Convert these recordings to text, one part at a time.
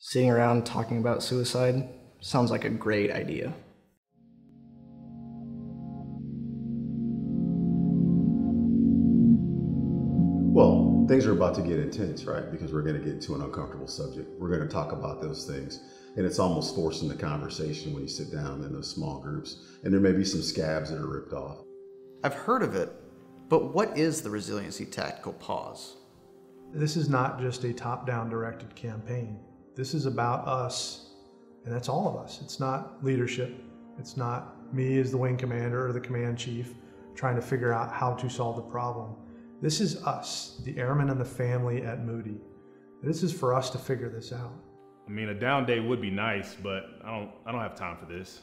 Sitting around talking about suicide sounds like a great idea. Well, things are about to get intense, right? Because we're going to get to an uncomfortable subject. We're going to talk about those things. And it's almost forcing the conversation when you sit down in those small groups. And there may be some scabs that are ripped off. I've heard of it, but what is the Resiliency Tactical Pause? This is not just a top down directed campaign. This is about us, and that's all of us. It's not leadership. It's not me as the wing commander or the command chief trying to figure out how to solve the problem. This is us, the airmen and the family at Moody. This is for us to figure this out. I mean, a down day would be nice, but I don't, I don't have time for this.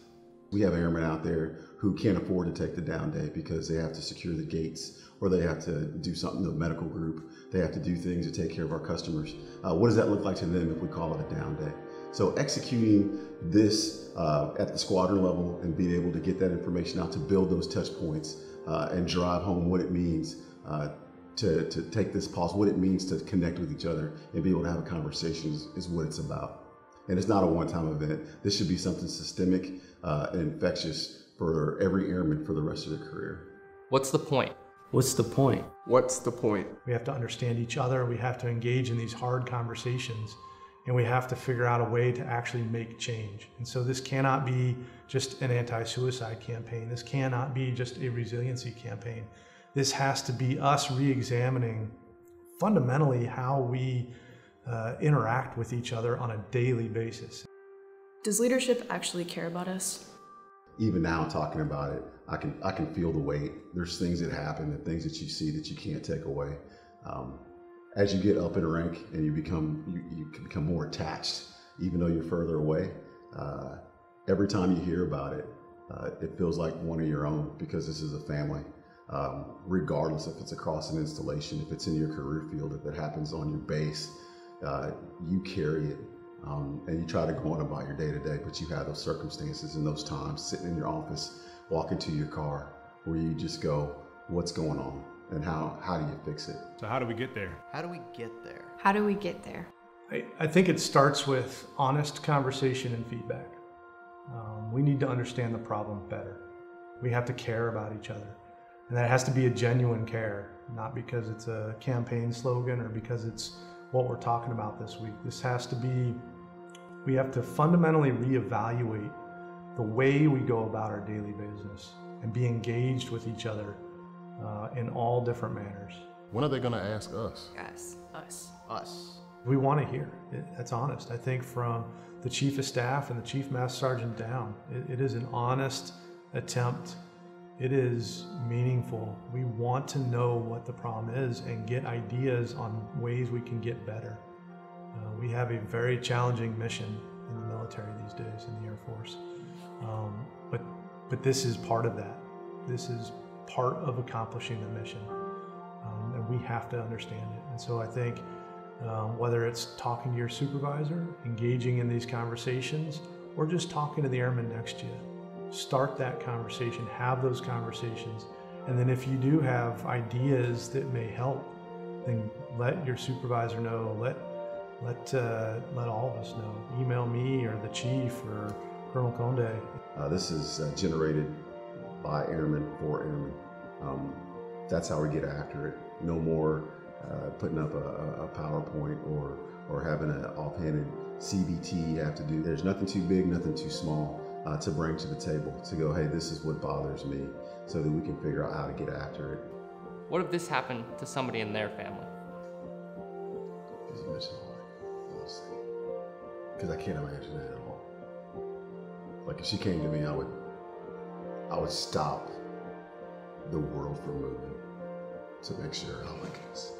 We have airmen out there who can't afford to take the down day because they have to secure the gates or they have to do something, the medical group. They have to do things to take care of our customers. Uh, what does that look like to them if we call it a down day? So executing this uh, at the squadron level and being able to get that information out to build those touch points uh, and drive home what it means uh, to, to take this pause, what it means to connect with each other and be able to have a conversation is, is what it's about. And it's not a one-time event. This should be something systemic uh, and infectious for every airman for the rest of their career. What's the point? What's the point? What's the point? We have to understand each other. We have to engage in these hard conversations. And we have to figure out a way to actually make change. And so this cannot be just an anti suicide campaign. This cannot be just a resiliency campaign. This has to be us re examining fundamentally how we uh, interact with each other on a daily basis. Does leadership actually care about us? Even now, talking about it, I can I can feel the weight. There's things that happen and things that you see that you can't take away. Um, as you get up in rank and you become you, you can become more attached, even though you're further away. Uh, every time you hear about it, uh, it feels like one of your own because this is a family. Um, regardless if it's across an installation, if it's in your career field, if it happens on your base, uh, you carry it um, and you try to go on about your day to day, but you have those circumstances and those times sitting in your office, walking to your car, where you just go, "What's going on?" and how how do you fix it? So how do we get there? How do we get there? How do we get there? I, I think it starts with honest conversation and feedback. Um, we need to understand the problem better. We have to care about each other. And that has to be a genuine care, not because it's a campaign slogan or because it's what we're talking about this week. This has to be, we have to fundamentally reevaluate the way we go about our daily business and be engaged with each other uh, in all different manners. When are they going to ask us? Us. Us. Us. We want to hear. It, that's honest. I think from the chief of staff and the chief master sergeant down, it, it is an honest attempt. It is meaningful. We want to know what the problem is and get ideas on ways we can get better. Uh, we have a very challenging mission in the military these days, in the Air Force. Um, but, but this is part of that. This is part of accomplishing the mission. Um, and we have to understand it. And so I think um, whether it's talking to your supervisor, engaging in these conversations, or just talking to the airman next to you, start that conversation, have those conversations. And then if you do have ideas that may help, then let your supervisor know, let, let, uh, let all of us know. Email me or the chief or Colonel Conde. Uh, this is uh, generated by airmen for airmen. Um, that's how we get after it. No more uh, putting up a, a, PowerPoint or or having an offhanded CBT you have to do. There's nothing too big, nothing too small uh, to bring to the table to go, hey, this is what bothers me, so that we can figure out how to get after it. What if this happened to somebody in their family? Because I can't imagine that at all. Like if she came to me, I would, I would stop the world from moving to make sure. Oh my goodness,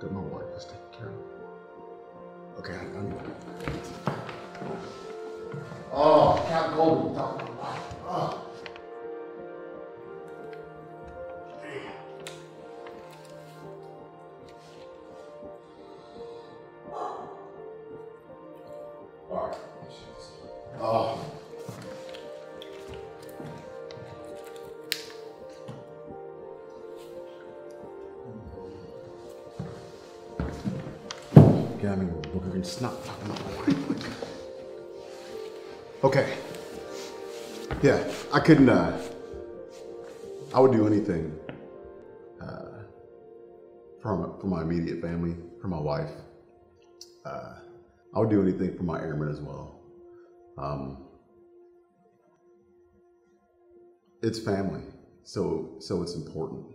that my wife was taken care of. Okay, I'm. Oh, talk about my wife. Oh. Right. Oh. gammon or booger and snot. Okay. Yeah, I couldn't. Uh, I would do anything uh, for my, for my immediate family, for my wife. Uh, I would do anything for my airmen as well. Um, it's family, so so it's important.